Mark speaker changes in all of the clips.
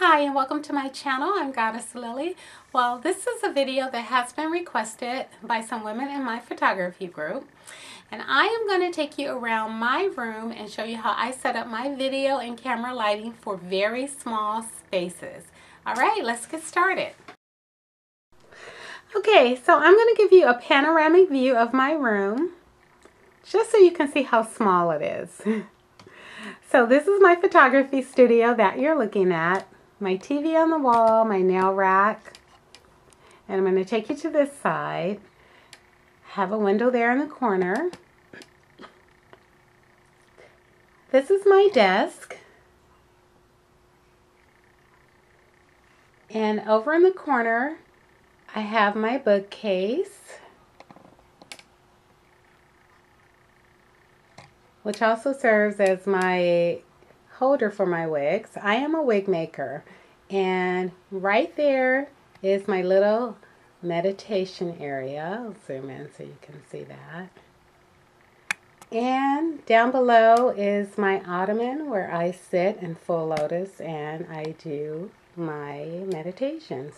Speaker 1: Hi and welcome to my channel. I'm Goddess Lily. Well, this is a video that has been requested by some women in my photography group. And I am going to take you around my room and show you how I set up my video and camera lighting for very small spaces. Alright, let's get started. Okay, so I'm going to give you a panoramic view of my room just so you can see how small it is. So this is my photography studio that you're looking at my TV on the wall, my nail rack, and I'm going to take you to this side. Have a window there in the corner. This is my desk. And over in the corner, I have my bookcase, which also serves as my holder for my wigs. I am a wig maker and right there is my little meditation area. I'll zoom in so you can see that. And down below is my ottoman where I sit in full lotus and I do my meditations.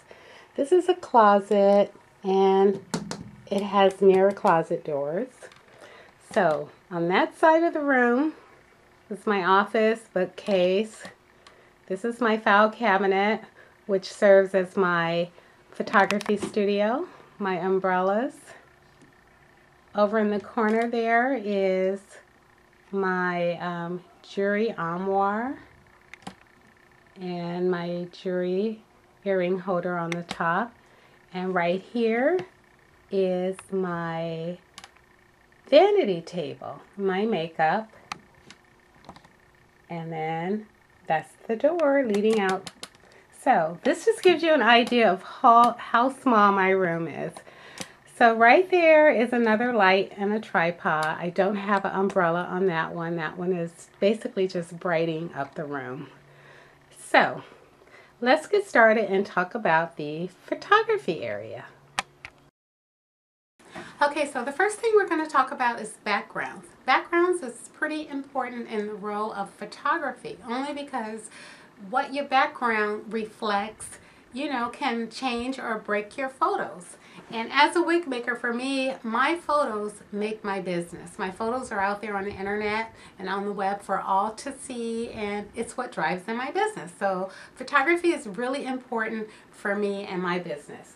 Speaker 1: This is a closet and it has mirror closet doors. So on that side of the room this is my office bookcase. This is my file cabinet, which serves as my photography studio, my umbrellas. Over in the corner there is my um, jewelry armoire and my jewelry earring holder on the top. And right here is my vanity table, my makeup and then that's the door leading out. So this just gives you an idea of how, how small my room is. So right there is another light and a tripod. I don't have an umbrella on that one. That one is basically just brightening up the room. So let's get started and talk about the photography area. Okay, so the first thing we're going to talk about is backgrounds. Backgrounds is pretty important in the role of photography, only because what your background reflects, you know, can change or break your photos. And as a wig maker, for me, my photos make my business. My photos are out there on the internet and on the web for all to see, and it's what drives in my business. So photography is really important for me and my business.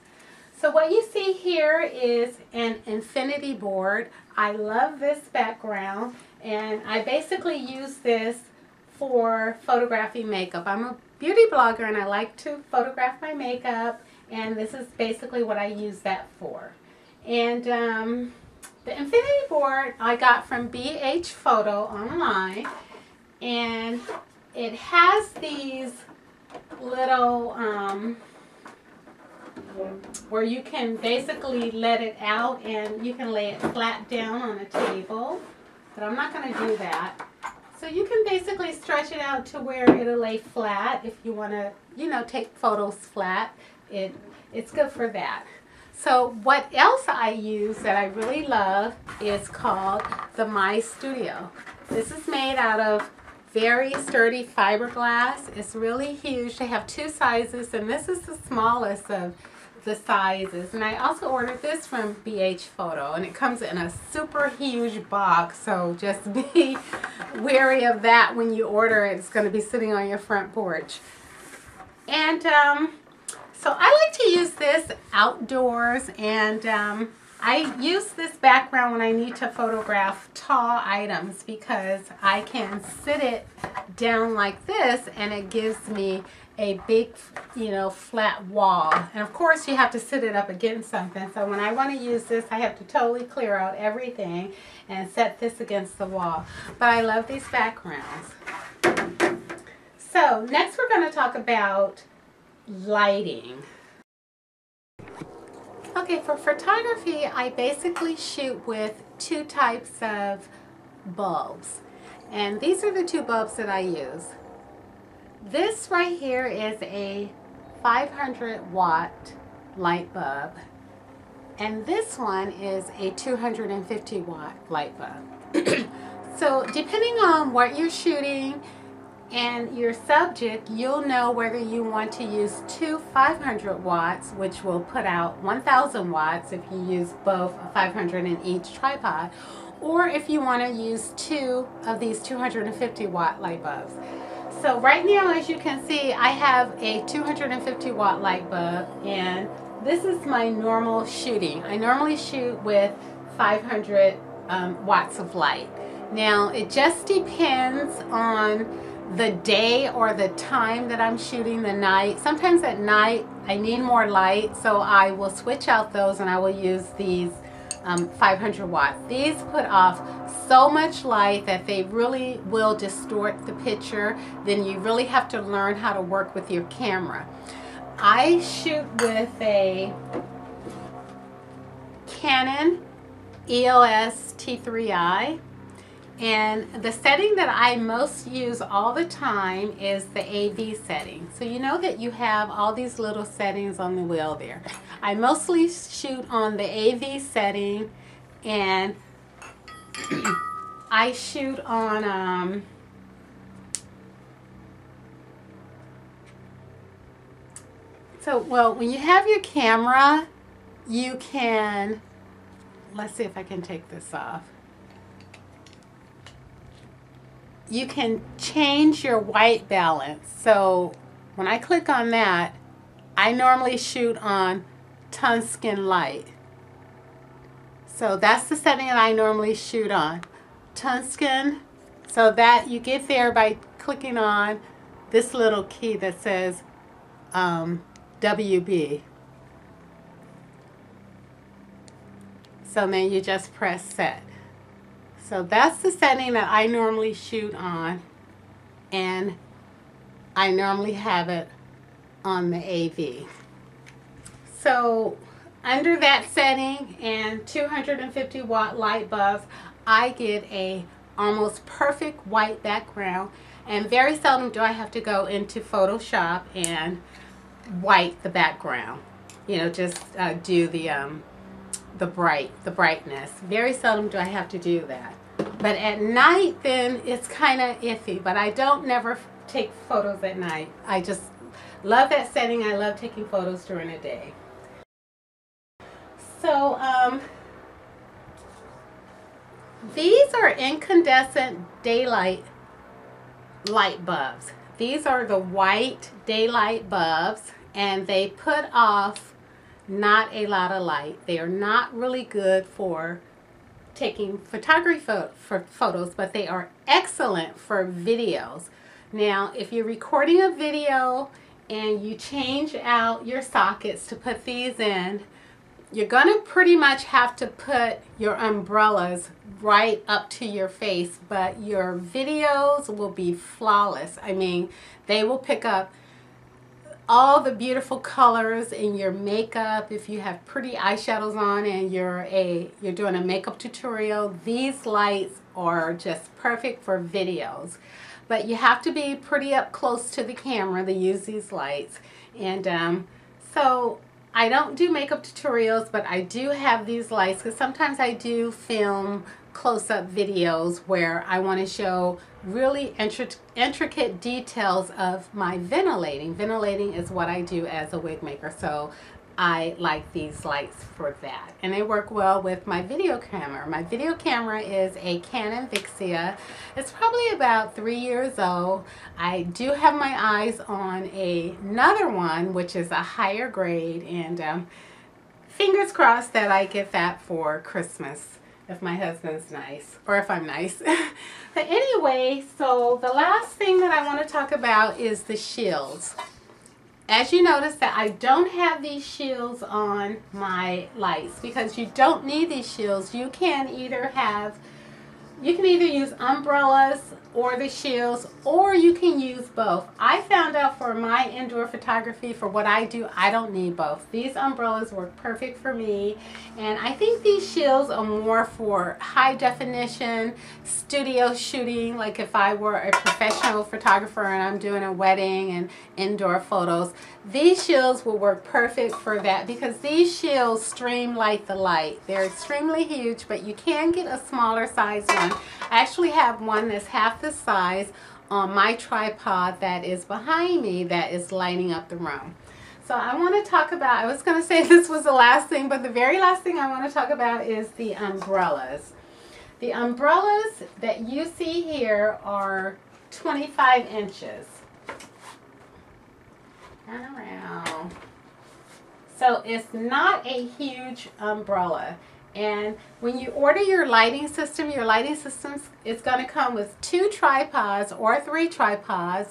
Speaker 1: So what you see here is an infinity board. I love this background and I basically use this for photographing makeup. I'm a beauty blogger and I like to photograph my makeup and this is basically what I use that for. And um, the infinity board I got from BH Photo online and it has these little um, where you can basically let it out and you can lay it flat down on a table. But I'm not going to do that. So you can basically stretch it out to where it'll lay flat if you want to, you know, take photos flat. It, it's good for that. So what else I use that I really love is called the My Studio. This is made out of very sturdy fiberglass. It's really huge. They have two sizes and this is the smallest of the sizes. And I also ordered this from BH Photo and it comes in a super huge box. So just be wary of that when you order it. It's going to be sitting on your front porch. And um, so I like to use this outdoors and um, I use this background when I need to photograph tall items because I can sit it down like this and it gives me a big, you know, flat wall. And of course you have to sit it up against something. So when I want to use this, I have to totally clear out everything and set this against the wall. But I love these backgrounds. So next we're going to talk about lighting. Okay, for photography, I basically shoot with two types of bulbs. And these are the two bulbs that I use. This right here is a 500 watt light bulb and this one is a 250 watt light bulb. so depending on what you're shooting, and your subject, you'll know whether you want to use two 500 watts, which will put out 1000 watts if you use both 500 in each tripod, or if you want to use two of these 250 watt light bulbs. So right now, as you can see, I have a 250 watt light bulb and this is my normal shooting. I normally shoot with 500 um, watts of light. Now, it just depends on the day or the time that I'm shooting the night. Sometimes at night I need more light so I will switch out those and I will use these um, 500 watts. These put off so much light that they really will distort the picture. Then you really have to learn how to work with your camera. I shoot with a Canon EOS T3i and the setting that I most use all the time is the AV setting. So you know that you have all these little settings on the wheel there. I mostly shoot on the AV setting and I shoot on um, so well when you have your camera you can let's see if I can take this off you can change your white balance. So when I click on that, I normally shoot on tungsten light. So that's the setting that I normally shoot on. Tungsten, so that you get there by clicking on this little key that says um, WB. So then you just press set. So that's the setting that I normally shoot on and I normally have it on the AV. So under that setting and 250 watt light bulbs, I get a almost perfect white background and very seldom do I have to go into Photoshop and white the background. You know, just uh, do the um, the bright, the brightness. Very seldom do I have to do that. But at night, then it's kind of iffy. But I don't never take photos at night. I just love that setting. I love taking photos during the day. So, um, these are incandescent daylight light bulbs. These are the white daylight bulbs and they put off not a lot of light. They are not really good for taking photography pho for photos, but they are excellent for videos. Now, if you're recording a video and you change out your sockets to put these in, you're going to pretty much have to put your umbrellas right up to your face, but your videos will be flawless. I mean, they will pick up all the beautiful colors in your makeup. If you have pretty eyeshadows on and you're a you're doing a makeup tutorial these lights are just perfect for videos. But you have to be pretty up close to the camera to use these lights. And um, so I don't do makeup tutorials but I do have these lights because sometimes I do film close-up videos where I want to show really intricate details of my ventilating. Ventilating is what I do as a wig maker, so I like these lights for that. And they work well with my video camera. My video camera is a Canon Vixia. It's probably about three years old. I do have my eyes on a, another one, which is a higher grade, and um, fingers crossed that I get that for Christmas if my husband's nice or if I'm nice. but anyway, so the last thing that I want to talk about is the shields. As you notice that I don't have these shields on my lights because you don't need these shields. You can either have, you can either use umbrellas or the shields or you can use both. I found out for my indoor photography for what I do I don't need both. These umbrellas work perfect for me and I think these shields are more for high definition studio shooting like if I were a professional photographer and I'm doing a wedding and indoor photos. These shields will work perfect for that because these shields stream light the light. They're extremely huge but you can get a smaller size one I actually have one that's half the size on my tripod that is behind me that is lighting up the room. So I want to talk about, I was going to say this was the last thing, but the very last thing I want to talk about is the umbrellas. The umbrellas that you see here are 25 inches. Turn around. So it's not a huge umbrella. And when you order your lighting system, your lighting system is going to come with two tripods or three tripods,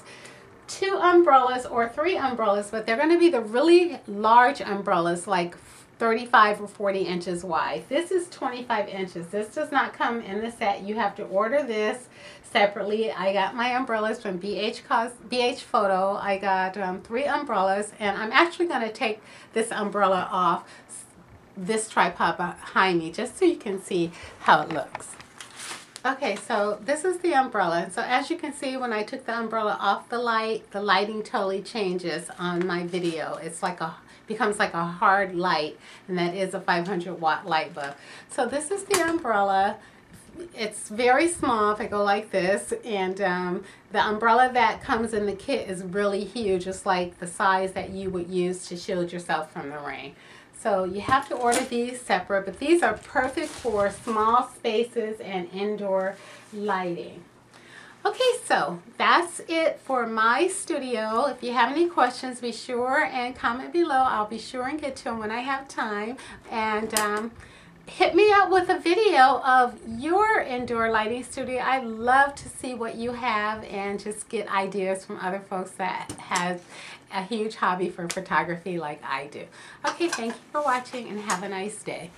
Speaker 1: two umbrellas or three umbrellas, but they're going to be the really large umbrellas like 35 or 40 inches wide. This is 25 inches. This does not come in the set. You have to order this separately. I got my umbrellas from BH, Cos BH Photo. I got um, three umbrellas and I'm actually going to take this umbrella off this tripod behind me just so you can see how it looks. Okay, so this is the umbrella. So as you can see, when I took the umbrella off the light, the lighting totally changes on my video. It's like a becomes like a hard light, and that is a 500 watt light bulb. So this is the umbrella. It's very small if I go like this, and um, the umbrella that comes in the kit is really huge. It's like the size that you would use to shield yourself from the rain. So you have to order these separate, but these are perfect for small spaces and indoor lighting. Okay, so that's it for my studio. If you have any questions, be sure and comment below. I'll be sure and get to them when I have time. And um, hit me up with a video of your indoor lighting studio. I love to see what you have and just get ideas from other folks that have a huge hobby for photography like I do. Okay, thank you for watching and have a nice day.